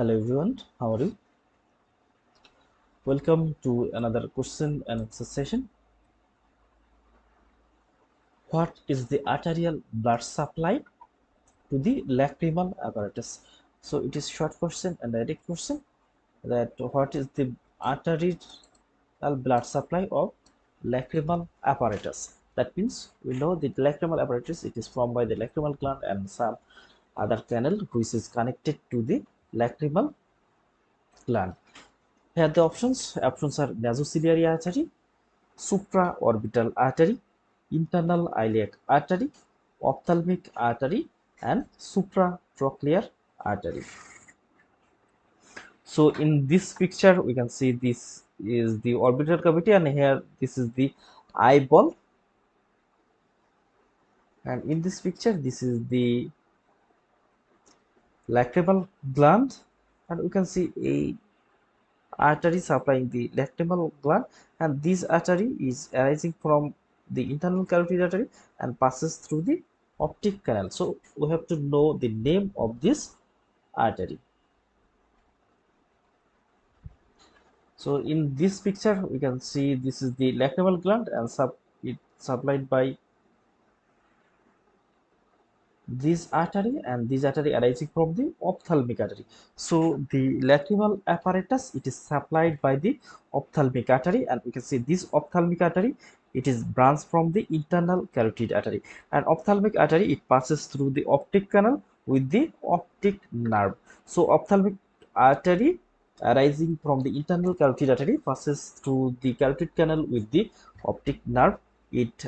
Hello everyone, how are you? Welcome to another question and answer session. What is the arterial blood supply to the lacrimal apparatus? So it is short question and direct question that what is the arterial blood supply of lacrimal apparatus? That means we know the lacrimal apparatus it is formed by the lacrimal gland and some other canal which is connected to the lacrimal gland. Here the options options are nasociliary artery, supraorbital artery, internal iliac artery, ophthalmic artery, and supratrochlear artery. So in this picture we can see this is the orbital cavity and here this is the eyeball and in this picture this is the lacrimal gland and we can see a artery supplying the lacrimal gland and this artery is arising from the internal carotid artery and passes through the optic canal. So we have to know the name of this artery. So in this picture we can see this is the lacrimal gland and sub it supplied by this artery and this artery arising from the ophthalmic artery. So the lacrimal apparatus it is supplied by the ophthalmic artery and we can see this ophthalmic artery it is branched from the internal carotid artery. And ophthalmic artery it passes through the optic canal with the optic nerve. So ophthalmic artery arising from the internal carotid artery passes through the carotid canal with the optic nerve. It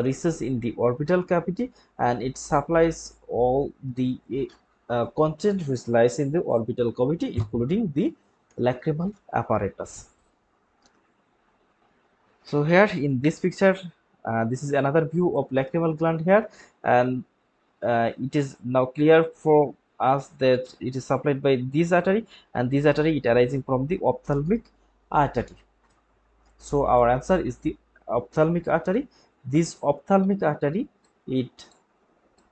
reaches in the orbital cavity and it supplies all the uh, content which lies in the orbital cavity including the lacrimal apparatus. So here in this picture uh, this is another view of lacrimal gland here and uh, it is now clear for us that it is supplied by this artery and this artery it arising from the ophthalmic artery. So our answer is the ophthalmic artery this ophthalmic artery it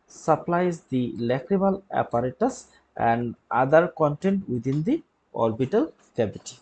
supplies the lacrimal apparatus and other content within the orbital cavity